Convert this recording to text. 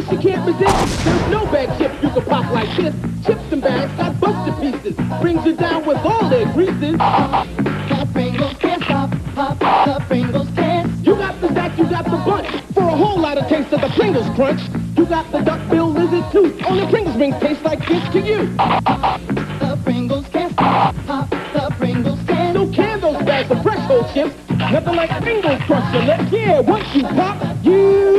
taste you can't resist. There's no bad chip you can pop like this. Chips and bags got busted pieces. Brings you down with all their greases. The Pringles can't stop, pop, the Pringles can't. You got the stack, you got the bunch. For a whole lot of taste of the Pringles crunch. You got the duck bill lizard too. Only Pringles rings taste like this to you. The Pringles can't stop, pop, the Pringles can't. So can those bags of fresh old chips. Nothing like Pringles crunch your lips. Yeah, once you pop, you Yeah.